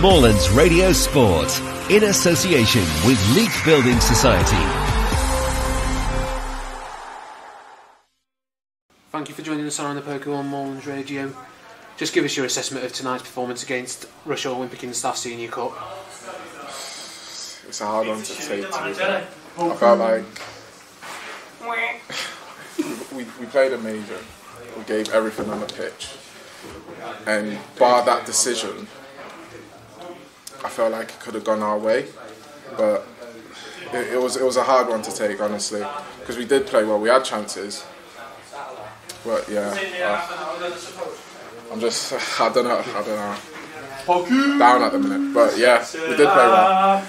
Moorlands Radio Sport in association with Leek Building Society. Thank you for joining us on the Pokemon Moorlands Radio. Just give us your assessment of tonight's performance against Rushall Olympic and Staff Senior Cup. It's a hard one to take. To be fair. I felt like we, we played amazing. We gave everything on the pitch, and bar that decision, I felt like it could have gone our way, but it, it was it was a hard one to take honestly because we did play well. We had chances, but yeah, uh, I'm just I don't know I don't know down at the minute. But yeah, we did play well.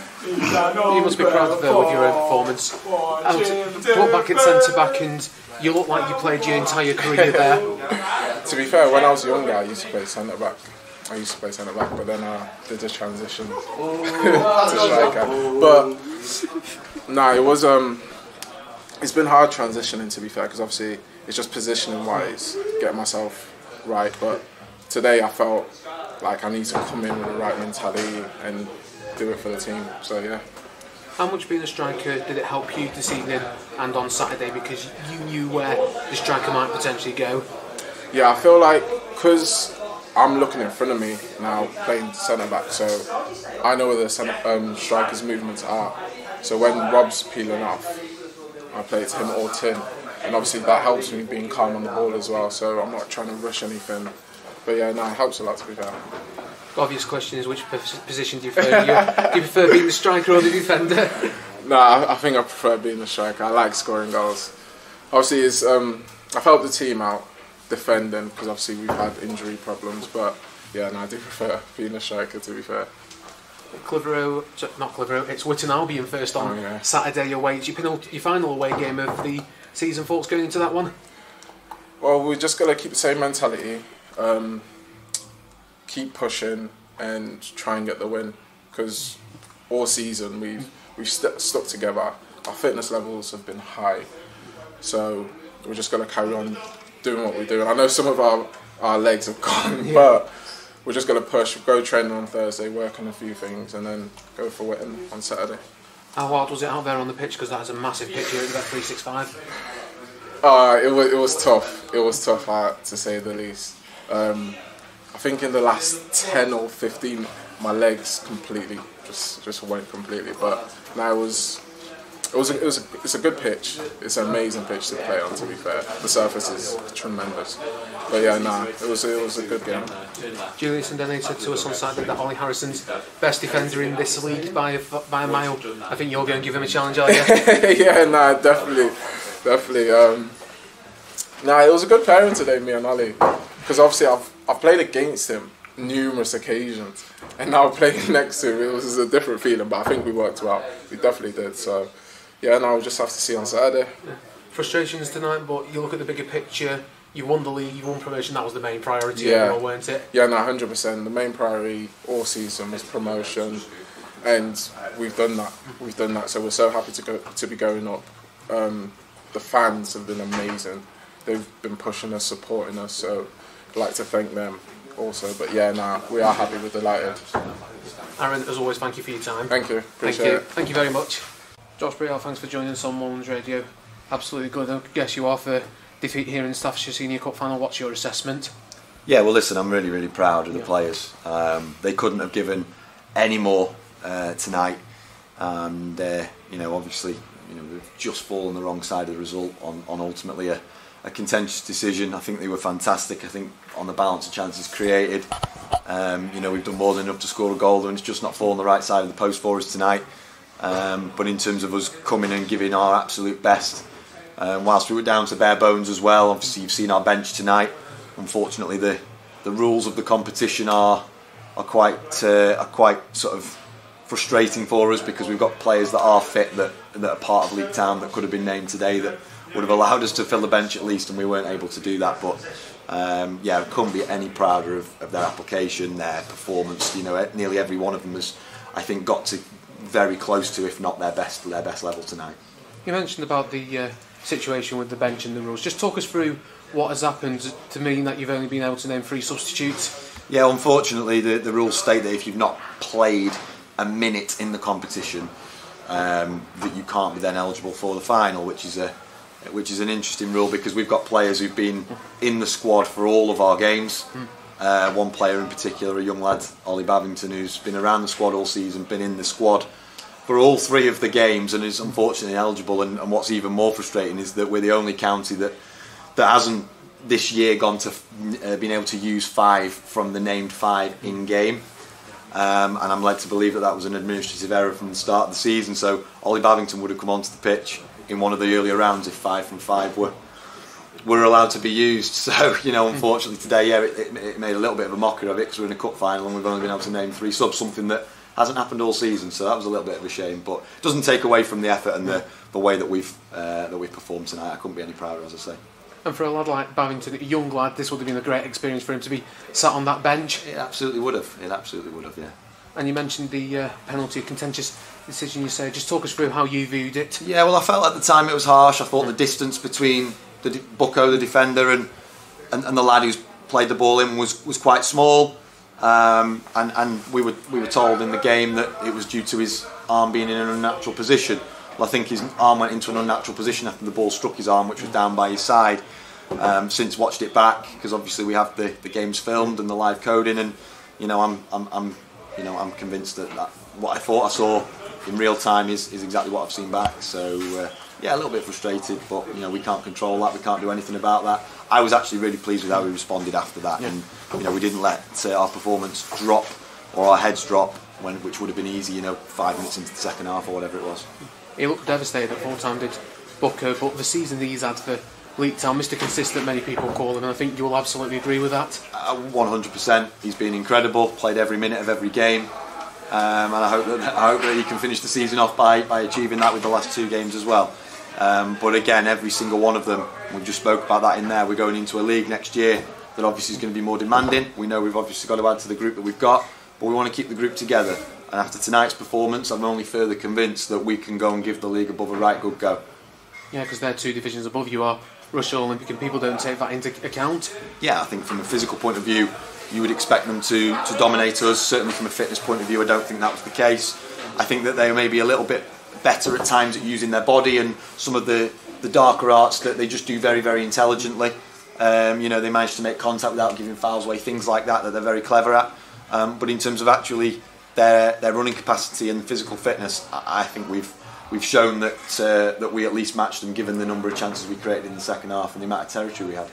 You must be proud of, uh, with your own performance. Out, look back at centre back and you look like you played your entire career there. To be fair, when I was younger, I used to play centre back. I used to play centre back, but then I did the transition to striker. But no, it was um, it's been hard transitioning to be fair, because obviously it's just positioning wise, getting myself right. But today I felt like I need to come in with the right mentality and do it for the team. So yeah. How much being a striker did it help you this evening and on Saturday because you knew where the striker might potentially go? Yeah, I feel like because I'm looking in front of me now playing centre back, so I know where the centre, um, striker's movements are. So when Rob's peeling off, I play it to him or Tin, and obviously that helps me being calm on the ball as well. So I'm not trying to rush anything. But yeah, no, it helps a lot to be fair. Obvious question is which position do you prefer? do, you, do you prefer being the striker or the defender? No, I, I think I prefer being the striker. I like scoring goals. Obviously, it's, um, I've helped the team out defending because obviously we've had injury problems. But yeah, no, I do prefer being a striker to be fair. Clitheroe, so- not Clitheroe, it's Witton Albion first on Oh, yeah. Saturday away. It's your, your final away game of the season. Thoughts going into that one? Well, we're just gonna keep the same mentality, um, keep pushing, and try and get the win. Because all season we've we've st- stuck together. Our fitness levels have been high, so we're just gonna carry on doing what we do. And I know some of our our legs have gone, but we're just gonna push, go training on Thursday, work on a few things, and then go for Witton on Saturday. How hard was it out there on the pitch? Because that is a massive pitch here at Bet 365. Uh, it was it was tough. It was tough, uh, to say the least. Um, I think in the last ten or fifteen, my legs completely just just went completely. But now it was it was a, it was a, it's a good pitch. It's an amazing pitch to play on. To be fair, the surface is tremendous. But yeah, nah, it was it was a good game. Julius and Denny said to us on Saturday that Ollie Harrison's best defender in this league by a, by a mile. I think you're going to give him a challenge, are you? yeah, nah, definitely, definitely. Um, nah, it was a good pairing today, me and Ali, because obviously I've I've played against him numerous occasions, and now playing next to him, it was a different feeling. But I think we worked well. We definitely did. So, yeah, now we'll just have to see on Saturday. Frustrations tonight, but you look at the bigger picture. You won the league, you won promotion. That was the main priority, Yeah. overall, weren't it? Yeah, no, hundred percent. The main priority all season was promotion, and we've done that. We've done that. So we're so happy to go to be going up. Um, the fans have been amazing. They've been pushing us, supporting us. So I'd like to thank them also. But yeah, nah, we are happy with the delighted. Aaron, as always, thank you for your time. Thank you. Thank Appreciate you. it. Thank you very much. Josh Brehaut, thanks for joining us on Moorlands Radio. Absolutely good. I guess you are for defeat here in Staffordshire Senior Cup final. What's your assessment? Yeah, well, listen, I'm really, really proud of the Yeah. players. Um, they couldn't have given any more uh, tonight, and uh, you know, obviously, you know, we've just fallen the wrong side of the result on, on ultimately a, a contentious decision. I think they were fantastic. I think on the balance of chances created, um, you know, we've done more than enough to score a goal, and it's just not fallen the right side of the post for us tonight. Um, but in terms of us coming and giving our absolute best, um, whilst we were down to bare bones as well, obviously you've seen our bench tonight. Unfortunately, the the rules of the competition are are quite uh, are quite sort of frustrating for us because we've got players that are fit that that are part of Leek Town that could have been named today that would have allowed us to fill the bench at least, and we weren't able to do that. But um, yeah, couldn't be any prouder of, of their application, their performance. You know, nearly every one of them has, I think, got to very close to, if not their best, their best level tonight. You mentioned about the uh, situation with the bench and the rules. Just talk us through what has happened to mean that you've only been able to name three substitutes? Yeah, unfortunately, the, the rules state that if you've not played a minute in the competition, um, that you can't be then eligible for the final, which is a which is an interesting rule because we've got players who've been in the squad for all of our games. Uh, one player in particular, a young lad, Ollie Babington, who's been around the squad all season, been in the squad for all three of the games, and is unfortunately eligible. And, and what's even more frustrating is that we're the only county that that hasn't this year gone to uh, being able to use five from the named five in game. Um, and I'm led to believe that that was an administrative error from the start of the season. So Ollie Babington would have come onto the pitch in one of the earlier rounds if five from five were were allowed to be used. So you know, unfortunately today, yeah, it, it, it made a little bit of a mockery of it because we're in a cup final and we've only been able to name three subs, something that hasn't happened all season. So that was a little bit of a shame, but it doesn't take away from the effort and the, the way that we've uh, that we've performed tonight. I couldn't be any prouder, as I say. And for a lad like Babington, a young lad, this would have been a great experience for him to be sat on that bench. It absolutely would have. It absolutely would have. Yeah. And you mentioned the uh, penalty contentious decision. You say, just talk us through how you viewed it. Yeah, well, I felt at the time it was harsh. I thought the distance between the Bucko, the defender, and, and and the lad who's played the ball in was was quite small. Um, and and we were we were told in the game that it was due to his arm being in an unnatural position. Well, I think his arm went into an unnatural position after the ball struck his arm, which was down by his side. Um, since watched it back because obviously we have the, the games filmed and the live coding, and you know I'm I'm, I'm you know I'm convinced that, that what I thought I saw in real time is, is exactly what I've seen back. So uh, yeah, a little bit frustrated, but you know we can't control that. We can't do anything about that. I was actually really pleased with how we responded after that, Yeah. and you know we didn't let uh, our performance drop or our heads drop when which would have been easy. You know, five minutes into the second half or whatever it was. He looked devastated at full time, did Bucko, but the season that he's had for Leek Town, Mr. Consistent, many people call him, and I think you'll absolutely agree with that. Uh, 100%. He's been incredible. Played every minute of every game, um, and I hope that I hope that he can finish the season off by, by achieving that with the last two games as well. Um, but again, every single one of them, we just spoke about that in there. We're going into a league next year that obviously is going to be more demanding. We know we've obviously got to add to the group that we've got, but we want to keep the group together. And after tonight's performance, I'm only further convinced that we can go and give the league above a right good go. Yeah, because they're two divisions above you are Rushall Olympic, and people don't take that into account. yeah, I think from a physical point of view, you would expect them to, to dominate us. Certainly from a fitness point of view, I don't think that was the case. I think that they may be a little bit better at times at using their body and some of the, the darker arts that they just do very, very intelligently. Um, you know, they manage to make contact without giving fouls away, things like that that they're very clever at. Um, but in terms of actually their, their running capacity and physical fitness, I, I think we've we've shown that uh, that we at least matched them given the number of chances we created in the second half and the amount of territory we had.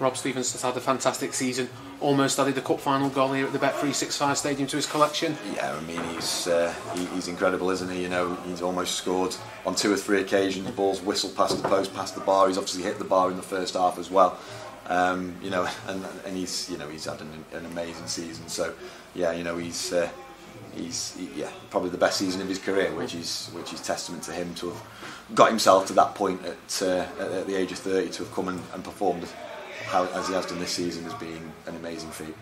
Rob Stevens has had a fantastic season, almost added the cup final goal here at the Bet365 Stadium to his collection. Yeah, I mean he's uh, he, he's incredible, isn't he? You know, he's almost scored on two or three occasions. Ball's whistled past the post, past the bar. He's obviously hit the bar in the first half as well. Um, you know, and and he's you know he's had an, an amazing season. So yeah, you know he's uh, he's he- yeah probably the best season of his career, which is which is testament to him to have got himself to that point at uh, at, at the age of 30 to have come and, and performed how, as he has done this season has been an amazing feat.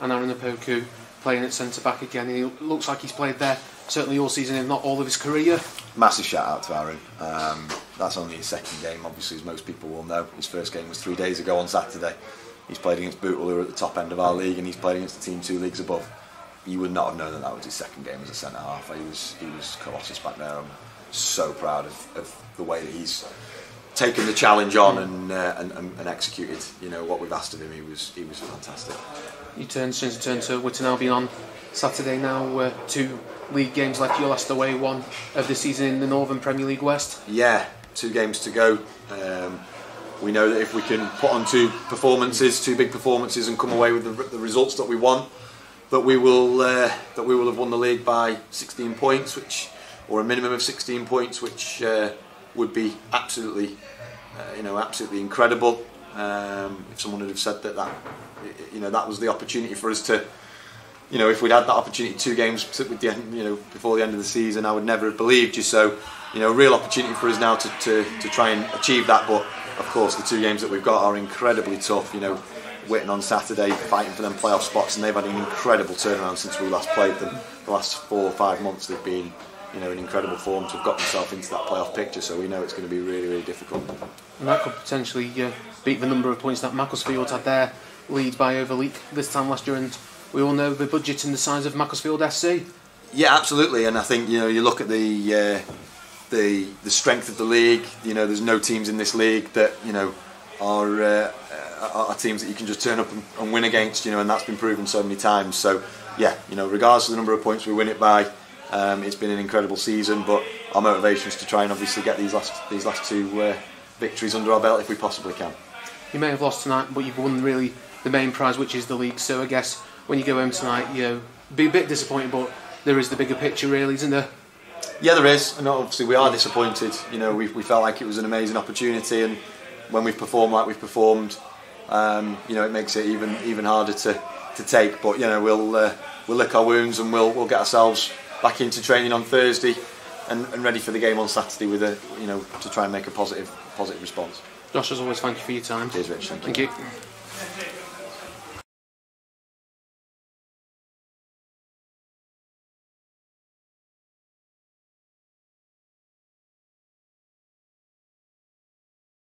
And Aaron Opoku playing at centre back again. He looks like he's played there certainly all season, if not all of his career. Massive shout out to Aaron. Um, that's only his second game, obviously, as most people will know. His first game was three days ago on Saturday. He's played against Bootle, who are at the top end of our league, and he's played against the team two leagues above. You would not have known that that was his second game as a centre half. He was he was colossus back there. I'm so proud of, of the way that he's taken the challenge on and, uh, and, and executed. You know what we've asked of him. He was he was fantastic. You turned since you turned to Witton Albion on Saturday now. Uh, two league games left. Your last away one of the season in the Northern Premier League West. yeah, two games to go. Um, we know that if we can put on two performances, two big performances, and come away with the, the results that we want, that we will uh, that we will have won the league by 16 points, which or a minimum of 16 points, which uh, would be absolutely, uh, you know, absolutely incredible. Um, if someone had have said that that, you know, that was the opportunity for us to you know, if we'd had that opportunity two games with the end, you know, before the end of the season, I would never have believed you. So, you know, real opportunity for us now to, to, to try and achieve that. But of course, the two games that we've got are incredibly tough. You know, Witton on Saturday fighting for them playoff spots, and they've had an incredible turnaround since we last played them. The last four or five months, they've been you know in incredible form to have got themselves into that playoff picture. So we know it's going to be really really difficult. And that could potentially uh, beat the number of points that Macclesfield had their lead by over Leek this time last year. And we all know the budget and the size of Macclesfield SC. Yeah, absolutely. And I think you know you look at the uh, the the strength of the league. You know, there's no teams in this league that you know are uh, are teams that you can just turn up and, and win against. You know, and that's been proven so many times. So yeah, you know, regardless of the number of points we win it by, um, it's been an incredible season. But our motivation is to try and obviously get these last these last two uh, victories under our belt if we possibly can. You may have lost tonight, but you've won really the main prize, which is the league. So I guess when you go home tonight, you know, be a bit disappointed, but there is the bigger picture, really, isn't there? Yeah, there is, and obviously we are disappointed. You know, we, we felt like it was an amazing opportunity, and when we've performed like we've performed, um, you know, it makes it even even harder to, to take. But you know, we'll uh, we'll lick our wounds and we'll we'll get ourselves back into training on Thursday, and, and ready for the game on Saturday with a you know to try and make a positive positive response. Josh, as always, thank you for your time. Cheers, Rich. Thank Thank you. you.